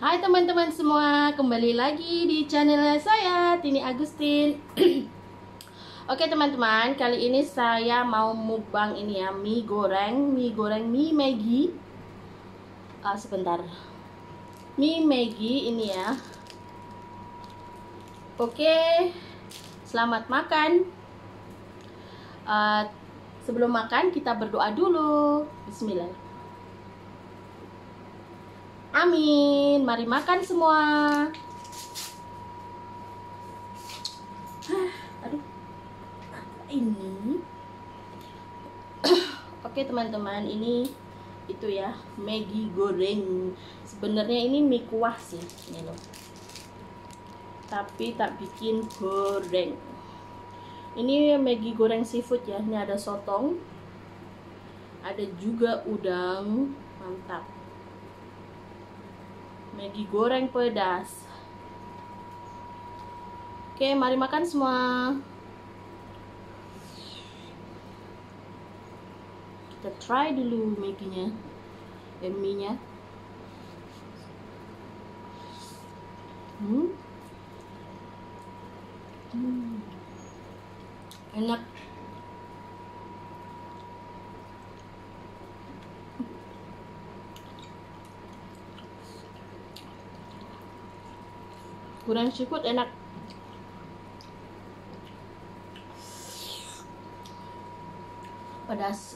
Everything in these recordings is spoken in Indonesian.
Hai teman-teman semua, kembali lagi di channel saya Tini Agustin. Oke teman-teman, kali ini saya mau mukbang ini ya, mie goreng, mie goreng mie Maggi. Ah, sebentar. Mie Maggi ini ya. Oke, selamat makan. Uh, sebelum makan kita berdoa dulu. Bismillah. Amin. Mari makan semua. Aduh. Ini. Oke, teman-teman, ini itu ya, Maggi goreng. Sebenarnya ini mie kuah sih, ini loh. Tapi tak bikin goreng. Ini Maggi goreng seafood ya. Ini ada sotong. Ada juga udang. Mantap. Maggi goreng pedas. Oke, mari makan semua. Kita try dulu Maggi-nya. Eh, mie-nya. Hmm. Hmm. Enak. Kurang seafood enak. Pedas.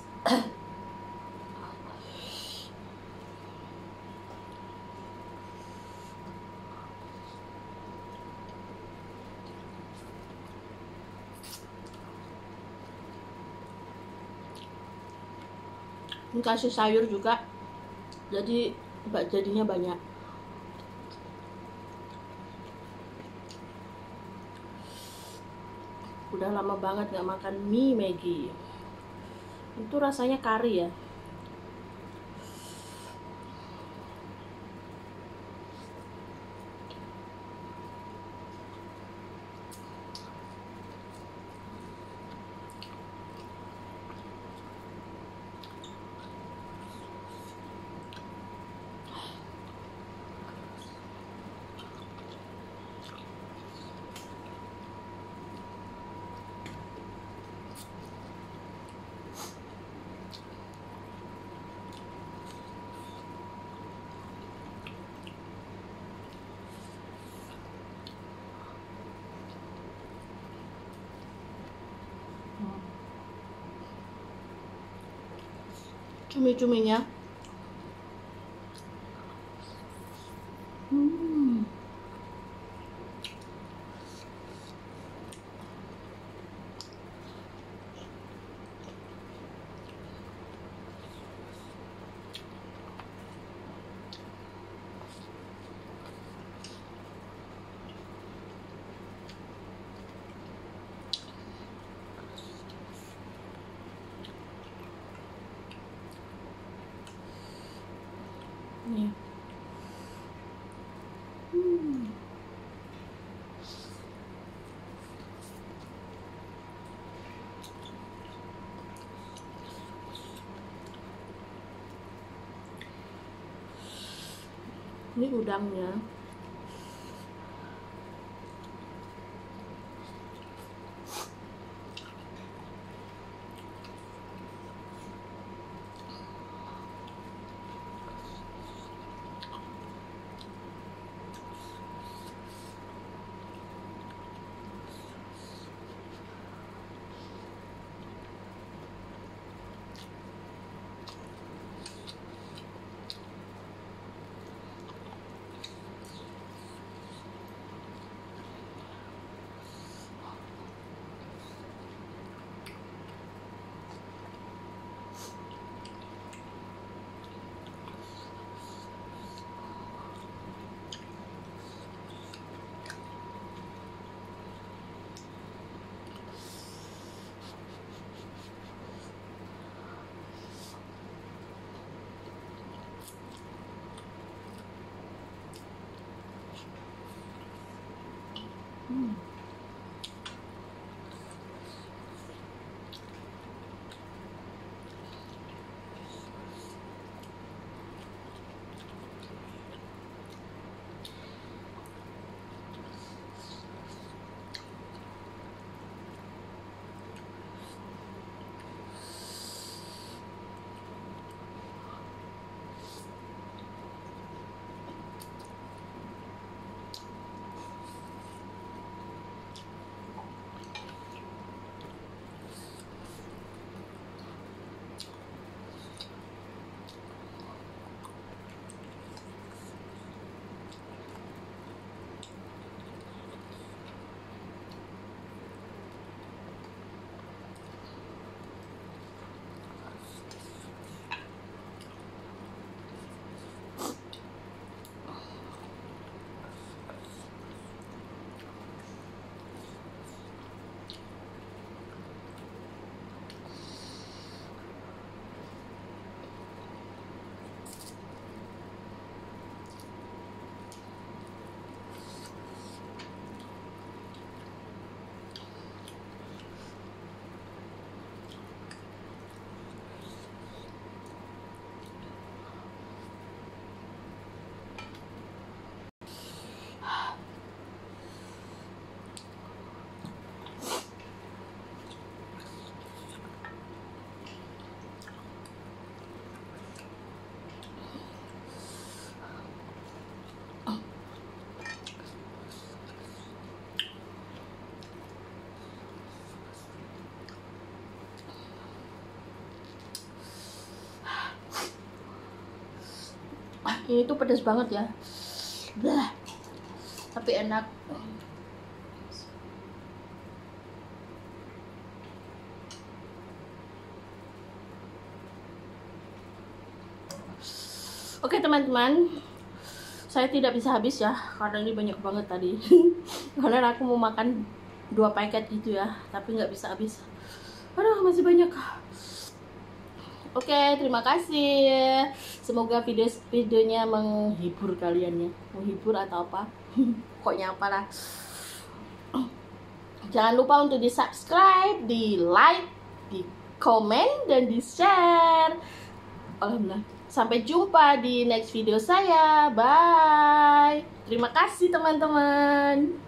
Ini kasih sayur juga. Jadi jadinya banyak. Udah lama banget nggak makan mie Maggi itu rasanya kari ya cumi-cuminya hmm. Nih. Hmm. Ini udangnya. Ini tuh pedas banget ya. Blah. tapi enak. Oke teman-teman. Saya tidak bisa habis ya Karena ini banyak banget tadi. Karena aku mau makan dua paket gitu ya Tapi nggak bisa habis. Aduh masih banyak Oke terima kasih Semoga video videonya menghibur kalian ya Menghibur atau apa Pokoknya apalah Jangan lupa untuk di subscribe Di like Di komen Dan di share Alhamdulillah Sampai jumpa di next video saya. Bye. Terima kasih teman-teman.